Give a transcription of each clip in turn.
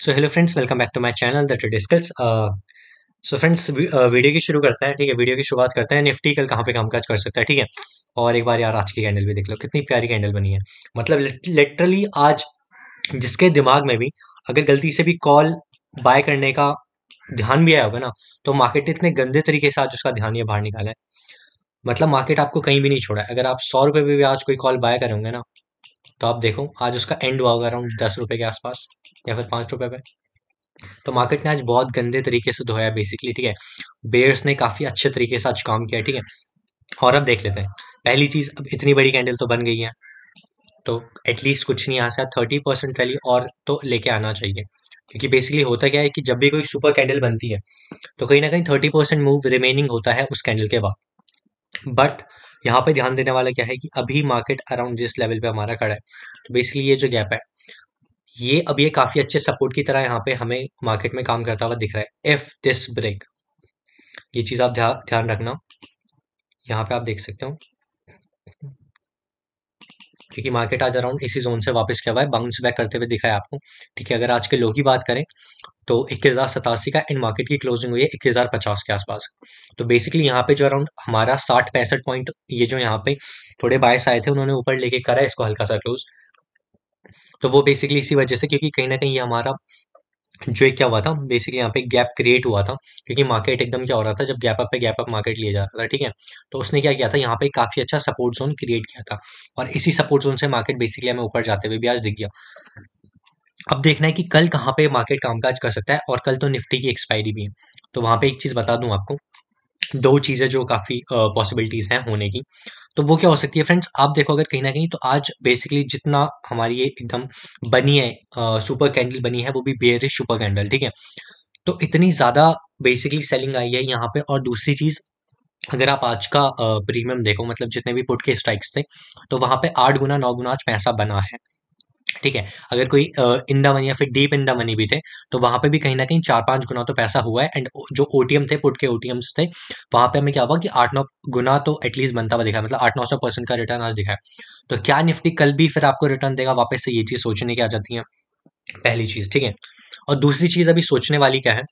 So hello friends welcome back to my channel the discuss so friends video की शुरू करते हैं, ठीक है? वीडियो की शुरुआत करते हैं निफ्टी कल कहाँ पे कामकाज कर सकता है, ठीक है? और एक बार यार आज की कैंडल भी देख लो, कितनी प्यारी कैंडल बनी है। मतलब लिटरली आज जिसके दिमाग में भी अगर गलती से भी कॉल बाय करने का ध्यान भी आया होगा ना तो मार्केट इतने गंदे तरीके से आज उसका ध्यान ये बाहर निकाला है। मतलब मार्केट आपको कहीं भी नहीं छोड़ा अगर आप सौ रुपये पे भी आज कोई कॉल बाय करोगे ना तो आप देखो, आज उसका एंड हुआ होगा अराउंड दस रुपए के आसपास। या फिर पाँच रुपए पे तो मार्केट ने आज बहुत गंदे तरीके से धोया बेसिकली ठीक है? बेयर्स ने काफ़ी अच्छे तरीके से आज काम किया, ठीक है? और अब देख लेते हैं। पहली चीज़, अब इतनी बड़ी कैंडल तो बन गई है। तो एटलीस्ट कुछ नहीं यहाँ से थर्टी परसेंट रैली और तो लेके आना चाहिए। क्योंकि बेसिकली होता क्या है कि जब भी कोई सुपर कैंडल बनती है तो कहीं ना कहीं थर्टी परसेंट मूव रिमेनिंग होता है उस कैंडल के बाद। बट यहाँ पे ध्यान देने वाला क्या है कि अभी मार्केट अराउंड जिस लेवल पे हमारा खड़ा है तो बेसिकली ये जो गैप है ये अब ये काफ़ी अच्छे सपोर्ट की तरह यहाँ पे हमें मार्केट में काम करता हुआ दिख रहा है। इफ़ दिस ब्रेक ये चीज़ आप ध्यान ध्यान रखना। यहाँ पे आप देख सकते हो। क्योंकि मार्केट आज अराउंड इसी जोन से वापस किया हुआ है। बाउंस बैक करते हुए दिखा है आपको। ठीक है, अगर आज के लो की बात करें तो इक्कीस हज़ार सतासी का इन मार्केट की क्लोजिंग हुई है इक्कीस हज़ार पचास के आसपास। तो बेसिकली यहाँ पे जो अराउंड हमारा साठ पैंसठ पॉइंट ये जो यहाँ पे थोड़े बायस आए थे, उन्होंने ऊपर लेके करा इसको हल्का सा क्लोज तो वो बेसिकली इसी वजह से क्योंकि कहीं ना कहीं ये हमारा जो एक क्या हुआ था बेसिकली यहाँ पे गैप क्रिएट हुआ था, क्योंकि मार्केट एकदम क्या हो रहा था, जब गैप अप पे गैप अप मार्केट लिया जा रहा था, ठीक है? तो उसने क्या किया था, यहाँ पे काफ़ी अच्छा सपोर्ट जोन क्रिएट किया था और इसी सपोर्ट जोन से मार्केट बेसिकली हमें ऊपर जाते हुए भी आज दिख गया। अब देखना है कि कल कहाँ पे मार्केट कामकाज कर सकता है और कल तो निफ्टी की एक्सपायरी भी है। तो वहाँ पे एक चीज़ बता दूँ आपको दो चीज़ें जो काफ़ी पॉसिबिलिटीज़ हैं होने की तो वो क्या हो सकती है फ्रेंड्स आप देखो अगर कहीं ना कहीं तो आज बेसिकली जितना हमारी ये एकदम बनी है सुपर कैंडल बनी है, वो भी बेयरिश सुपर कैंडल ठीक है? तो इतनी ज़्यादा बेसिकली सेलिंग आई है यहाँ पे और दूसरी चीज़, अगर आप आज का प्रीमियम देखो मतलब जितने भी पुट के स्ट्राइक्स थे तो वहाँ पे आठ गुना, नौ गुना आज पैसा बना है। ठीक है? अगर कोई इन द मनी या फिर डीप इन द मनी भी थे तो वहाँ पे भी कहीं ना कहीं चार पाँच गुना तो पैसा हुआ है एंड जो ओटीएम थे पुट के ओटीएम्स थे, वहाँ पे हमें क्या हुआ कि आठ नौ गुना तो एटलीस्ट बनता हुआ दिखा मतलब आठ नौ सौ परसेंट का रिटर्न आज दिखा है तो क्या निफ्टी कल भी फिर आपको रिटर्न देगा? वापस से ये चीज़ सोचने की आ जाती है, पहली चीज़, ठीक है? और दूसरी चीज़ अभी सोचने वाली क्या है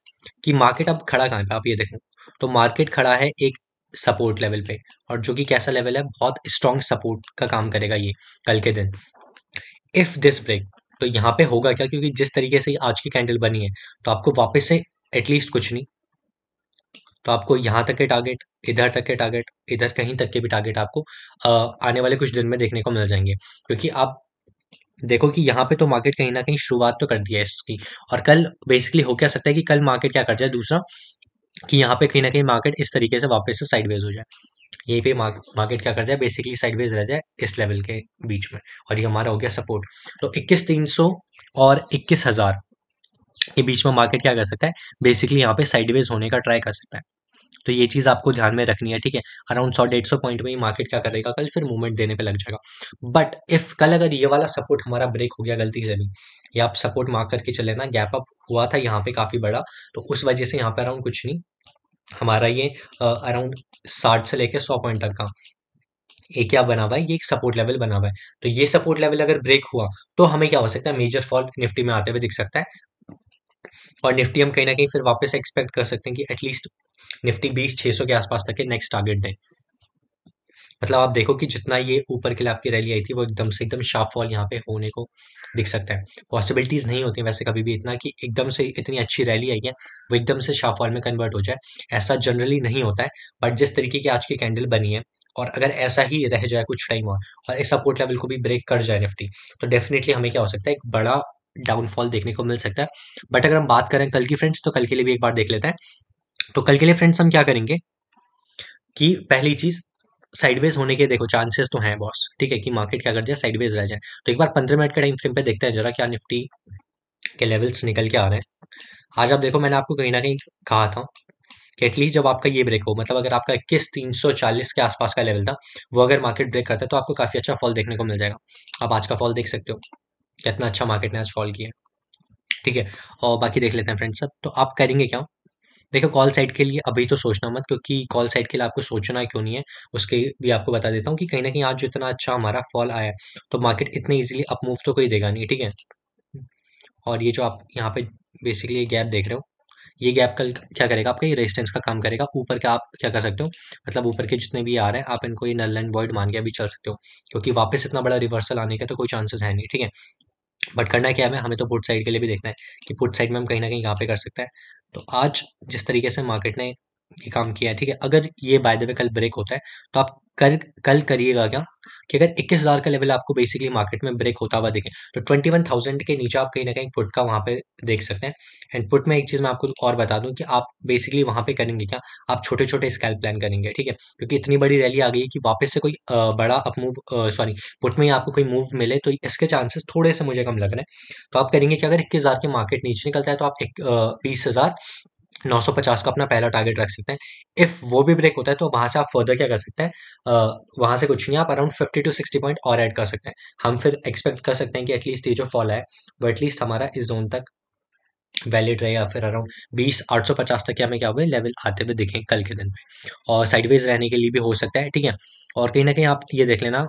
कि मार्केट अब खड़ा कहाँ पे आप ये देखें तो मार्केट खड़ा है एक सपोर्ट लेवल पे, और जो कि कैसा लेवल है? बहुत स्ट्रॉन्ग सपोर्ट का काम करेगा ये कल के दिन। इफ़ दिस ब्रेक तो यहाँ पे होगा क्या? क्योंकि जिस तरीके से आज की कैंडल बनी है तो आपको वापस से एटलीस्ट कुछ नहीं। तो आपको यहाँ तक के टारगेट इधर तक के टारगेट इधर कहीं तक के भी टारगेट आपको आने वाले कुछ दिन में देखने को मिल जाएँगे। क्योंकि आप देखो कि यहाँ पे तो मार्केट कहीं ना कहीं शुरुआत तो कर दिया है इसकी। और कल बेसिकली हो क्या सकता है कि कल मार्केट क्या कर जाए? दूसरा, कि यहाँ पे कहीं ना कहीं मार्केट इस तरीके से वापस से साइडवेज हो जाए। यहीं पे मार्केट क्या कर जाए? बेसिकली साइडवेज रह जाए इस लेवल के बीच में। और ये हमारा हो गया सपोर्ट तो इक्कीस तीन सौ और इक्कीस हज़ार के बीच में मार्केट क्या कर सकता है? बेसिकली यहाँ पे साइडवेज होने का ट्राई कर सकता है। तो ये चीज़ आपको ध्यान में रखनी है, ठीक है? अराउंड सौ डेढ़ सौ पॉइंट में ही मार्केट क्या करेगा? कल फिर मूवमेंट देने पे लग जाएगा। बट इफ़ कल अगर ये वाला सपोर्ट हमारा ब्रेक हो गया गलती से भी, या आप सपोर्ट मार्क करके चले ना गैप अप हुआ था यहाँ पे काफ़ी बड़ा तो उस वजह से यहाँ पे अराउंड कुछ नहीं। हमारा ये अराउंड साठ से लेकर सौ पॉइंट तक का। ये क्या बना हुआ है? ये एक सपोर्ट लेवल बना हुआ है। तो ये सपोर्ट लेवल अगर ब्रेक हुआ तो हमें क्या हो सकता है? मेजर फॉल निफ्टी में आते हुए दिख सकता है। और निफ्टी हम कहीं ना कहीं फिर वापस एक्सपेक्ट कर सकते हैं कि एटलीस्ट निफ्टी बीस, छह सौ के आसपास तक के नेक्स्ट टारगेट दें। मतलब आप देखो कि जितना ये ऊपर के लिए आपकी रैली आई थी, वो एकदम से एकदम शार्प फॉल यहाँ पे होने को दिख सकता है। पॉसिबिलिटीज नहीं होती वैसे कभी भी इतना कि एकदम से इतनी अच्छी रैली आई है, वो एकदम से शार्प फॉल में कन्वर्ट हो जाए। ऐसा जनरली नहीं होता है बट जिस तरीके की आज की कैंडल बनी है, और अगर ऐसा ही रह जाए कुछ टाइम और और इस सपोर्ट लेवल को भी ब्रेक कर जाए निफ्टी तो डेफिनेटली हमें क्या हो सकता है, एक बड़ा डाउनफॉल देखने को मिल सकता है। बट अगर हम बात करें कल की फ्रेंड्स तो कल के लिए भी एक बार देख लेते हैं। तो कल के लिए फ्रेंड्स हम क्या करेंगे कि पहली चीज़ साइडवेज होने के देखो चांसेस तो हैं बॉस ठीक है, कि मार्केट क्या कर जाए साइडवेज रह जाए तो एक बार पंद्रह मिनट के टाइम फ्रेम पे देखते हैं जरा क्या निफ्टी के लेवल्स निकल के आ रहे हैं। आज आप देखो, मैंने आपको कहीं ना कहीं कहा था कि एटलीस्ट जब आपका ये ब्रेक हो मतलब अगर आपका इक्कीस तीन सौ चालीस के आसपास का लेवल था, वो अगर मार्केट ब्रेक करता है तो आपको काफ़ी अच्छा फॉल देखने को मिल जाएगा। आप आज का फॉल देख सकते हो, कितना अच्छा मार्केट ने आज फॉल किया, ठीक है? और बाकी देख लेते हैं फ्रेंड्स सब तो आप करेंगे क्या? देखो कॉल साइड के लिए अभी तो सोचना मत, क्योंकि कॉल साइड के लिए आपको सोचना क्यों नहीं है, उसके भी आपको बता देता हूँ कि कहीं ना कहीं आज जितना अच्छा हमारा फॉल आया तो मार्केट इतने इजीली अप मूव तो कोई देगा नहीं, ठीक है? और ये जो आप यहाँ पे बेसिकली गैप देख रहे हो, ये गैप कल क्या करेगा आपका? ये रेजिस्टेंस का काम करेगा। ऊपर का आप क्या कर सकते हो? मतलब ऊपर के जितने भी आ रहे हैं, आप इनको ये नल एंड वॉइड मान के अभी चल सकते हो, क्योंकि वापस इतना बड़ा रिवर्सल आने का तो कोई चांसेस है नहीं, ठीक है? बट करना क्या है, हमें तो पुट साइड के लिए भी देखना है कि पुट साइड में हम कहीं ना कहीं कहाँ पे कर सकते हैं। तो आज जिस तरीके से मार्केट ने ये काम किया है, ठीक है, अगर ये बाय द वे कल ब्रेक होता है तो आप कर कल करिएगा क्या कि अगर इक्कीस हज़ार का लेवल आपको बेसिकली मार्केट में ब्रेक होता हुआ दिखे तो ट्वेंटी वन थाउज़ेंड के नीचे आप कहीं ना कहीं पुट का वहाँ पे देख सकते हैं। एंड पुट में एक चीज़ मैं आपको और बता दूँ कि आप बेसिकली वहाँ पे करेंगे क्या, आप छोटे छोटे स्कैल प्लान करेंगे, ठीक है? क्योंकि इतनी बड़ी रैली आ गई कि वापस से कोई बड़ा अप मूव सॉरी पुट में आपको कोई मूव मिले तो इसके चांसेस थोड़े से मुझे कम लग रहे हैं। तो आप करेंगे कि अगर इक्कीस के मार्केट नीचे निकलता है तो आप एक बीस 950 का अपना पहला टारगेट रख सकते हैं। इफ़ वो भी ब्रेक होता है तो वहाँ से आप फर्दर क्या कर सकते हैं? वहाँ से कुछ नहीं, आप अराउंड 50 टू 60 पॉइंट और ऐड कर सकते हैं। हम फिर एक्सपेक्ट कर सकते हैं कि एटलीस्ट ये जो फॉल है, वो एटलीस्ट हमारा इस जोन तक वैलिड रहे या फिर अराउंड बीस, आठ सौ पचास तक हमें क्या हुए? लेवल आते हुए दिखें कल के दिन पे और साइडवेज रहने के लिए भी हो सकता है, ठीक है? और कहीं ना कहीं आप ये देख लेना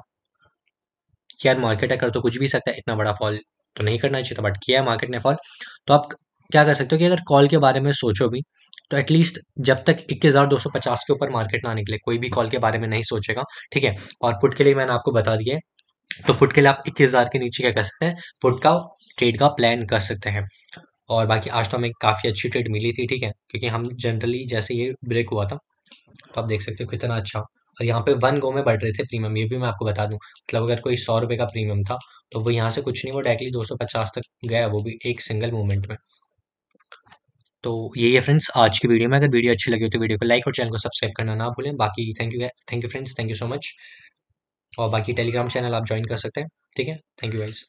कि यार मार्केट है, कर तो कुछ भी सकता है, इतना बड़ा फॉल तो नहीं करना चाहिए था बट किया है मार्केट ने फॉल तो आप क्या कर सकते हो कि अगर कॉल के बारे में सोचो भी तो एटलीस्ट जब तक इक्कीस हज़ार दो सौ पचास के ऊपर मार्केट ना निकले, कोई भी कॉल के बारे में नहीं सोचेगा, ठीक है? और पुट के लिए मैंने आपको बता दिया है तो पुट के लिए आप इक्कीस हज़ार के नीचे क्या कर सकते हैं? पुट का ट्रेड का प्लान कर सकते हैं। और बाकी आज तो हमें काफ़ी अच्छी ट्रेड मिली थी, ठीक है? क्योंकि हम जनरली जैसे ये ब्रेक हुआ था तो आप देख सकते हो कितना अच्छा। और यहाँ पे वन गो में बढ़ रहे थे प्रीमियम ये भी मैं आपको बता दूँ। मतलब अगर कोई सौ रुपये का प्रीमियम था तो वो यहाँ से कुछ नहीं, वो डायरेक्टली दो सौ पचास तक गया, वो भी एक सिंगल मूवमेंट में। तो यही है फ्रेंड्स आज की वीडियो में अगर वीडियो अच्छी लगी हो तो वीडियो को लाइक और चैनल को सब्सक्राइब करना ना भूलें। बाकी thank you thank you friends thank you so much और बाकी टेलीग्राम चैनल आप ज्वाइन कर सकते हैं, ठीक है? Thank you guys